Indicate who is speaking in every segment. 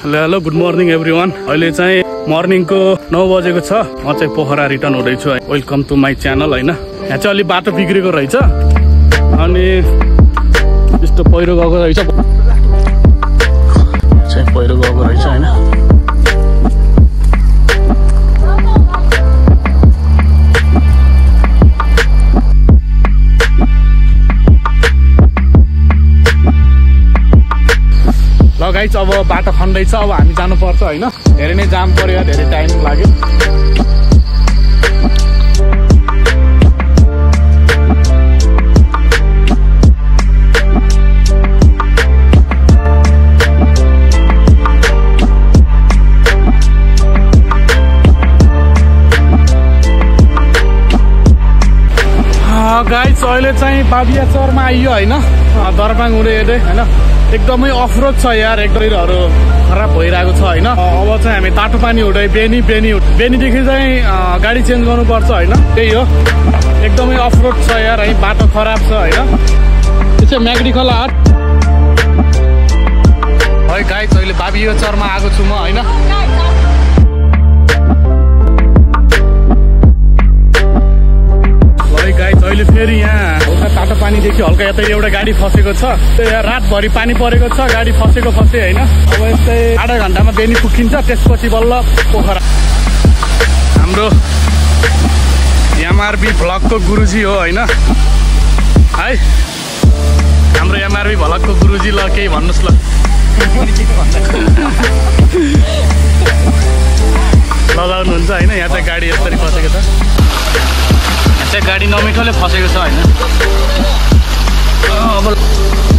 Speaker 1: Hello hello good morning everyone अहिले चाहिँ मर्निङको नौ बजेको छ। म चाहिँ पोखरा रिटर्न हुँदैछु वेलकम टु माई च्यानल होइन? यहाँ चाहिँ अलिक बाटो बिग्रेको रहेछ। अनि यस्तो पहिरो गएको रहेछ। पहिरो गएको रहेछ होइन? गाइज अब बाटो खन्दैछ अब हामी जानुपर्छ होइन? धेरै नै जाम पऱ्यो धेरै टाइम लाग्यो। गाइज अहिले चाहिँ बाबिया चरमा आइयो होइन? दरबाङ हुँदै हेर्दै होइन? एकदमै अफरोड छ यार एकदमहरू खराब भइरहेको छ होइन? अब चाहिँ हामी तातो पानी हुँदै बेनी बेनी बेनीदेखि चाहिँ गाडी चेन्ज गर्नुपर्छ होइन? त्यही हो। एकदमै अफरोड छ यार है बाटो खराब छ होइन? त्यो चाहिँ म्याग्डी खोला हाट है गाइज अहिले बाबियो चरमा आएको छु म होइन? पानीदेखि हल्का यतै एउटा गाडी फसेको छ। यहाँ रातभरि पानी परेको छ गाडी फसेको फसे होइन। अब यस्तै आधा घन्टामा बेनी पुग्किन्छ त्यसपछि बल्ल पोखरा। हाम्रो एमआरबी भ्लगको गुरुजी हो होइन? है? हाम्रो एमआरबी भ्लगको गुरुजी ल केही भन्नुहोस् ल। लगाउनुहुन्छ होइन? यहाँ चाहिँ गाडी यसरी फसेको छ। चाहिँ गाडी नमिठोले फसेको छ होइन? Oh,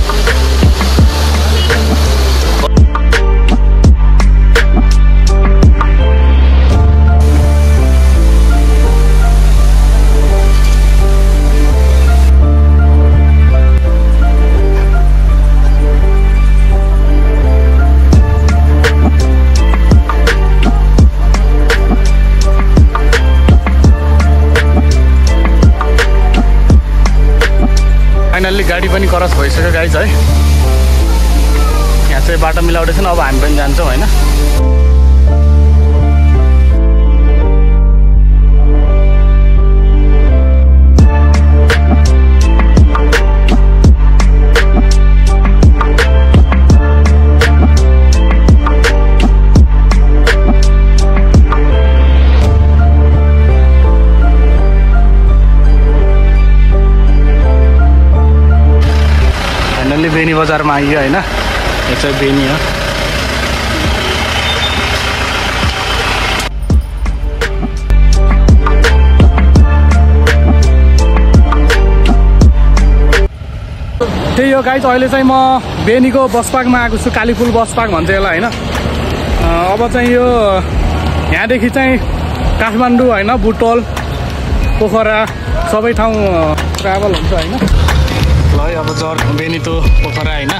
Speaker 1: फाइनल्ली गाडी पनि क्रस भइसक्यो गाइज है। यहाँ चाहिँ बाटो मिलाउँदैछन् अब हामी पनि जान्छौँ होइन। बेनी बजारमा आइयो होइन? यो चाहिँ बेनी हो। त्यही हो गाइज अहिले चाहिँ म बेनीको बस पार्कमा आएको छु कालीपुल बस पार्क भन्छ यसलाई होइन? अब चाहिँ यो यहाँदेखि चाहिँ काठमाडौँ होइन बुटोल पोखरा सबै ठाउँ ट्राभल हुन्छ होइन? है अब जर बेनितो पोखरा होइन।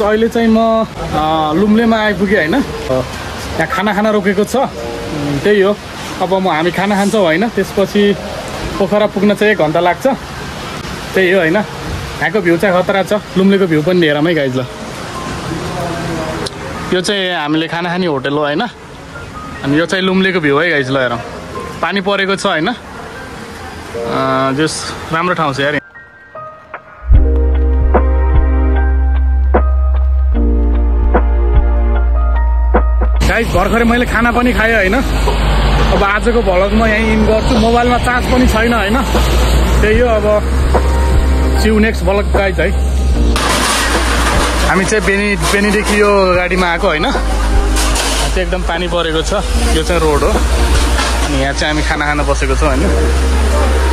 Speaker 1: अहिले चाहिँ म लुम्लेमा आइपुगेँ होइन। यहाँ खाना खाना रोकेको छ। त्यही हो। अब म हामी खाना खान्छौँ होइन। त्यसपछि पोखरा पुग्न चाहिँ एक घन्टा लाग्छ। त्यही हो होइन। यहाँको भ्यू चाहिँ खतरा छ। लुम्लेको भ्यू पनि हेरमै गाइज ल। यो चाहिँ हामीले खाना खाने होटल हो होइन? अनि यो चाहिँ लुम्लेको भ्यू है गाइज ल हेरौँ। पानी परेको छ होइन? जस राम्रो ठाउँ छ यार। गाइज भर्खरै मैले खाना पनि खाएँ होइन। अब आजको भ्लग म यहीँ इन गर्छु। मोबाइलमा चार्ज पनि छैन होइन। त्यही हो अब। सिउ नेक्स्ट भ्लग गाइज है। हामी चाहिँ बेनी बेनीदेखि यो गाडीमा आएको होइन? चाहिँ एकदम पानी परेको छ। यो चाहिँ रोड हो। अनि यहाँ चाहिँ हामी खाना खान बसेको छौँ होइन?